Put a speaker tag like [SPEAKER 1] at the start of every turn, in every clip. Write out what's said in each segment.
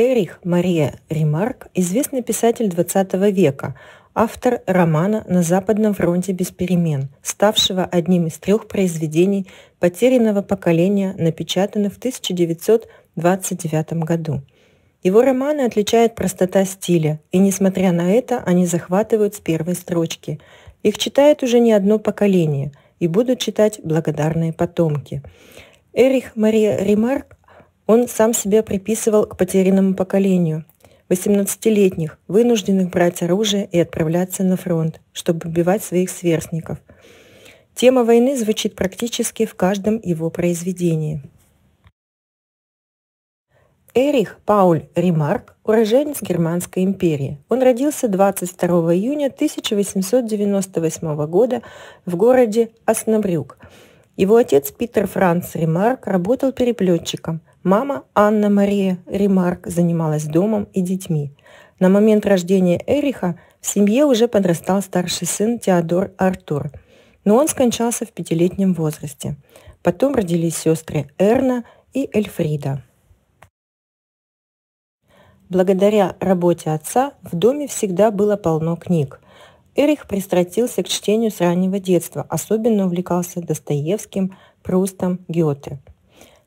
[SPEAKER 1] Эрих Мария Ремарк – известный писатель XX века, автор романа «На Западном фронте без перемен», ставшего одним из трех произведений потерянного поколения, напечатанных в 1929 году. Его романы отличает простота стиля, и, несмотря на это, они захватывают с первой строчки. Их читает уже не одно поколение, и будут читать благодарные потомки. Эрих Мария Ремарк он сам себя приписывал к потерянному поколению, 18-летних, вынужденных брать оружие и отправляться на фронт, чтобы убивать своих сверстников. Тема войны звучит практически в каждом его произведении. Эрих Пауль Ремарк – уроженец Германской империи. Он родился 22 июня 1898 года в городе Оснабрюк. Его отец Питер Франц Ремарк работал переплетчиком, Мама Анна Мария Ремарк занималась домом и детьми. На момент рождения Эриха в семье уже подрастал старший сын Теодор Артур, но он скончался в пятилетнем возрасте. Потом родились сестры Эрна и Эльфрида. Благодаря работе отца в доме всегда было полно книг. Эрих пристрастился к чтению с раннего детства, особенно увлекался Достоевским, Прустом, Гёте –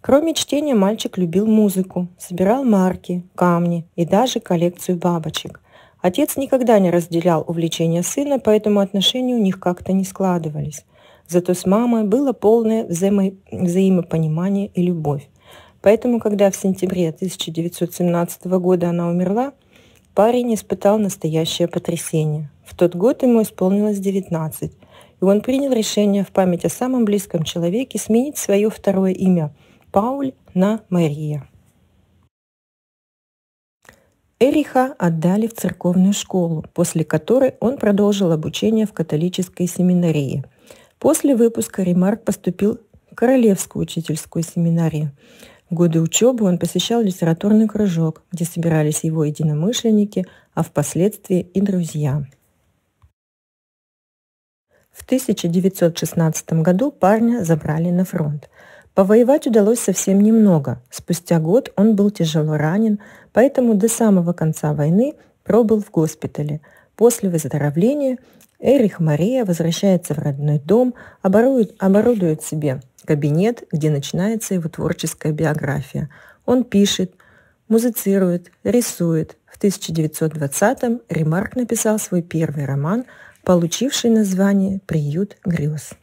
[SPEAKER 1] Кроме чтения, мальчик любил музыку, собирал марки, камни и даже коллекцию бабочек. Отец никогда не разделял увлечения сына, поэтому отношения у них как-то не складывались. Зато с мамой было полное взаимо... взаимопонимание и любовь. Поэтому, когда в сентябре 1917 года она умерла, парень испытал настоящее потрясение. В тот год ему исполнилось 19, и он принял решение в память о самом близком человеке сменить свое второе имя – Пауль на Мария. Эриха отдали в церковную школу, после которой он продолжил обучение в католической семинарии. После выпуска Ремарк поступил в Королевскую учительскую семинарию. В годы учебы он посещал литературный кружок, где собирались его единомышленники, а впоследствии и друзья. В 1916 году парня забрали на фронт. Повоевать удалось совсем немного. Спустя год он был тяжело ранен, поэтому до самого конца войны пробыл в госпитале. После выздоровления Эрих Мария возвращается в родной дом, оборудует, оборудует себе кабинет, где начинается его творческая биография. Он пишет, музицирует, рисует. В 1920-м Ремарк написал свой первый роман, получивший название «Приют грез».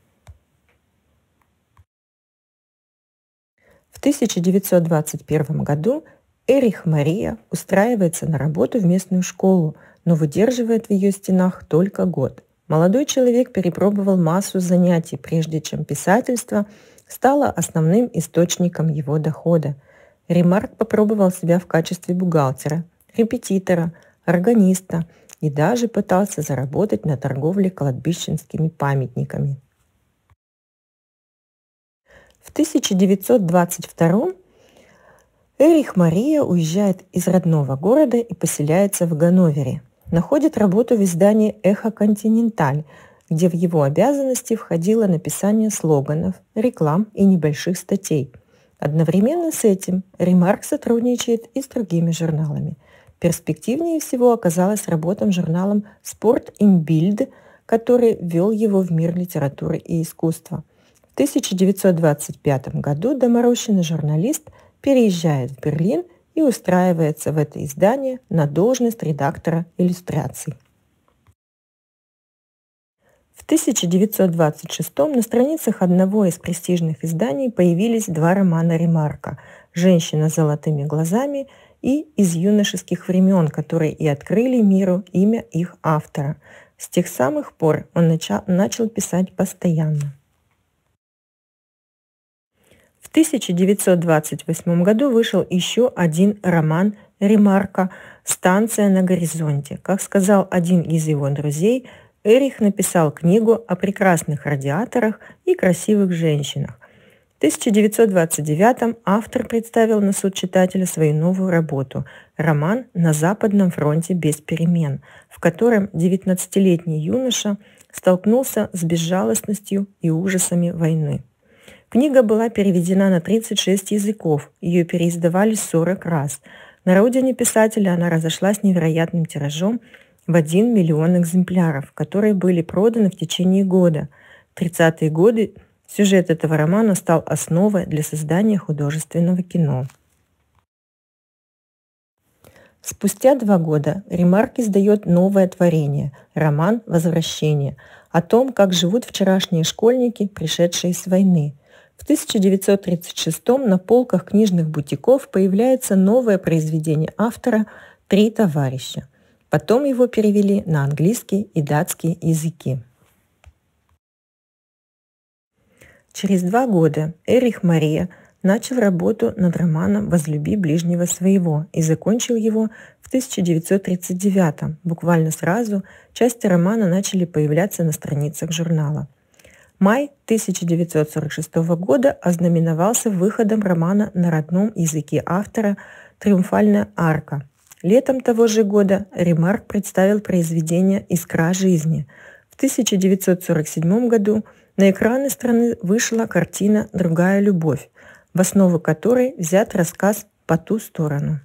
[SPEAKER 1] В 1921 году Эрих Мария устраивается на работу в местную школу, но выдерживает в ее стенах только год. Молодой человек перепробовал массу занятий, прежде чем писательство стало основным источником его дохода. Ремарк попробовал себя в качестве бухгалтера, репетитора, органиста и даже пытался заработать на торговле кладбищенскими памятниками – в 1922 Эрих Мария уезжает из родного города и поселяется в Ганновере. Находит работу в издании «Эхо Континенталь», где в его обязанности входило написание слоганов, реклам и небольших статей. Одновременно с этим Ремарк сотрудничает и с другими журналами. Перспективнее всего оказалась работа журналом «Спорт Bild», который ввел его в мир литературы и искусства – 1925 году доморощенный журналист переезжает в Берлин и устраивается в это издание на должность редактора иллюстраций. В 1926 на страницах одного из престижных изданий появились два романа Ремарка «Женщина с золотыми глазами» и «Из юношеских времен», которые и открыли миру имя их автора. С тех самых пор он начал, писать постоянно. В 1928 году вышел еще один роман Ремарка «Станция на горизонте». Как сказал один из его друзей, Эрих написал книгу о прекрасных радиаторах и красивых женщинах. В 1929 автор представил на суд читателя свою новую работу – роман «На Западном фронте без перемен», в котором 19-летний юноша столкнулся с безжалостностью и ужасами войны. Книга была переведена на 36 языков, ее переиздавали 40 раз. На родине писателя она разошлась невероятным тиражом в 1 миллион экземпляров, которые были проданы в течение года. В 30-е годы сюжет этого романа стал основой для создания художественного кино. Спустя два года Ремарк издает новое творение – роман «Возвращение», о том, как живут вчерашние школьники, пришедшие с войны. В 1936 на полках книжных бутиков появляется новое произведение автора «Три товарища». Потом его перевели на английский и датский языки. Через два года Эрих Мария – начал работу над романом «Возлюби ближнего своего» и закончил его в 1939 Буквально сразу части романа начали появляться на страницах журнала. Май 1946 года ознаменовался выходом романа на родном языке автора «Триумфальная арка». Летом того же года Ремарк представил произведение «Искра жизни». В 1947 году на экраны страны вышла картина «Другая любовь», в основу которой взят рассказ «По ту сторону».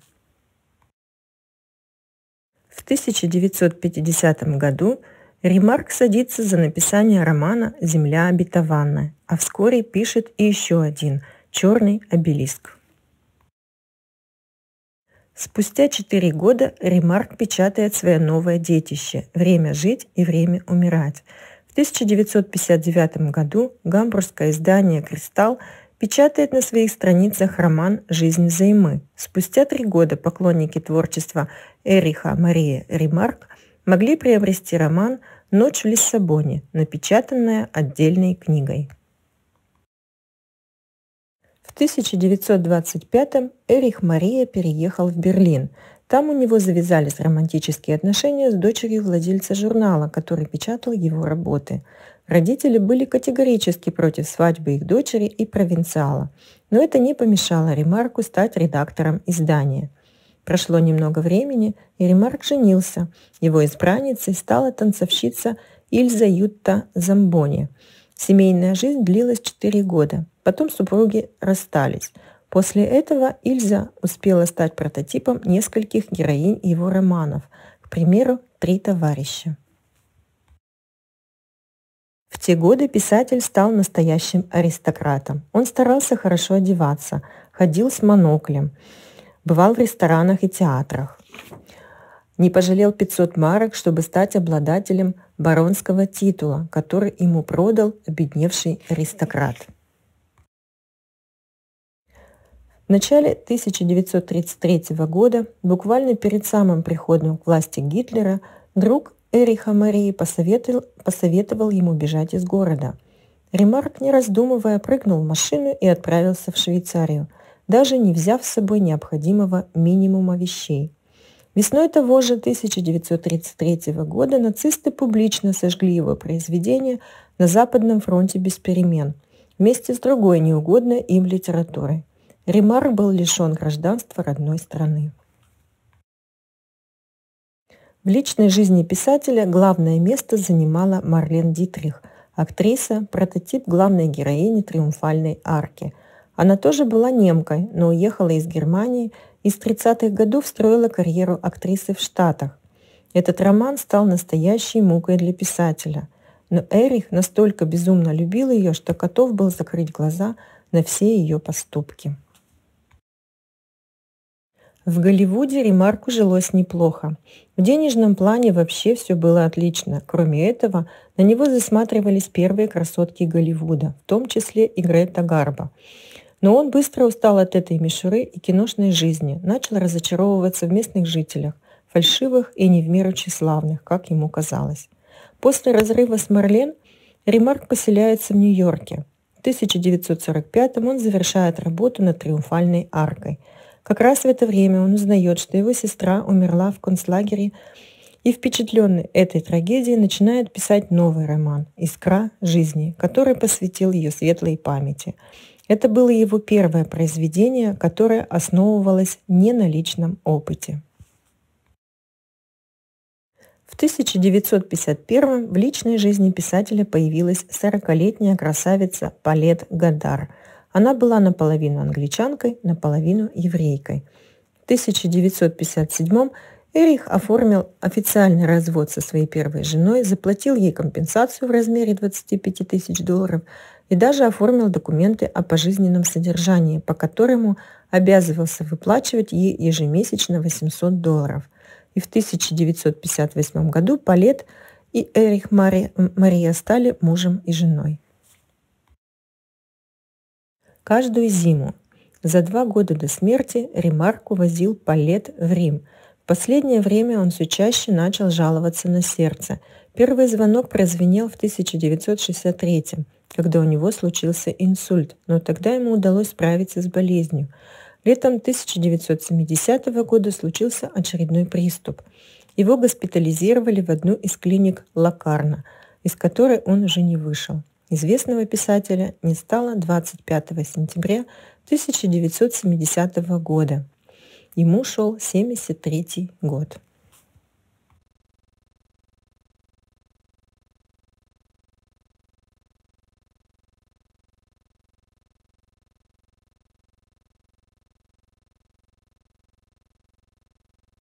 [SPEAKER 1] В 1950 году Ремарк садится за написание романа «Земля обетованная», а вскоре пишет и еще один «Черный обелиск». Спустя четыре года Ремарк печатает свое новое детище «Время жить и время умирать». В 1959 году гамбургское издание «Кристалл» печатает на своих страницах роман «Жизнь взаймы». Спустя три года поклонники творчества Эриха Мария Ремарк могли приобрести роман «Ночь в Лиссабоне», напечатанная отдельной книгой. В 1925-м Эрих Мария переехал в Берлин. Там у него завязались романтические отношения с дочерью владельца журнала, который печатал его работы – Родители были категорически против свадьбы их дочери и провинциала, но это не помешало Ремарку стать редактором издания. Прошло немного времени, и Ремарк женился. Его избранницей стала танцовщица Ильза Ютта Замбони. Семейная жизнь длилась 4 года. Потом супруги расстались. После этого Ильза успела стать прототипом нескольких героинь его романов, к примеру, «Три товарища». В те годы писатель стал настоящим аристократом. Он старался хорошо одеваться, ходил с моноклем, бывал в ресторанах и театрах. Не пожалел 500 марок, чтобы стать обладателем баронского титула, который ему продал обедневший аристократ. В начале 1933 года, буквально перед самым приходом к власти Гитлера, друг Эриха Марии посоветовал, посоветовал ему бежать из города. Ремарк, не раздумывая, прыгнул в машину и отправился в Швейцарию, даже не взяв с собой необходимого минимума вещей. Весной того же 1933 года нацисты публично сожгли его произведение на Западном фронте без перемен, вместе с другой неугодной им литературой. Ремарк был лишен гражданства родной страны. В личной жизни писателя главное место занимала Марлен Дитрих, актриса, прототип главной героини «Триумфальной арки». Она тоже была немкой, но уехала из Германии и с 30-х годов строила карьеру актрисы в Штатах. Этот роман стал настоящей мукой для писателя. Но Эрих настолько безумно любил ее, что готов был закрыть глаза на все ее поступки. В Голливуде Ремарку жилось неплохо. В денежном плане вообще все было отлично. Кроме этого, на него засматривались первые красотки Голливуда, в том числе и Грета Гарба. Но он быстро устал от этой мишуры и киношной жизни, начал разочаровываться в местных жителях, фальшивых и не в меру тщеславных, как ему казалось. После разрыва с Марлен Ремарк поселяется в Нью-Йорке. В 1945 он завершает работу над «Триумфальной аркой», как раз в это время он узнает, что его сестра умерла в концлагере, и впечатленный этой трагедией начинает писать новый роман «Искра жизни», который посвятил ее светлой памяти. Это было его первое произведение, которое основывалось не на личном опыте. В 1951 в личной жизни писателя появилась 40-летняя красавица Палет Гадар – она была наполовину англичанкой, наполовину еврейкой. В 1957 Эрих оформил официальный развод со своей первой женой, заплатил ей компенсацию в размере 25 тысяч долларов и даже оформил документы о пожизненном содержании, по которому обязывался выплачивать ей ежемесячно 800 долларов. И в 1958 году Палет и Эрих Мария, Мария стали мужем и женой. Каждую зиму за два года до смерти Ремарку возил Палет в Рим. В последнее время он все чаще начал жаловаться на сердце. Первый звонок прозвенел в 1963 когда у него случился инсульт, но тогда ему удалось справиться с болезнью. Летом 1970 года случился очередной приступ. Его госпитализировали в одну из клиник Лакарна, из которой он уже не вышел. Известного писателя не стало 25 сентября 1970 года. Ему шел 73 год.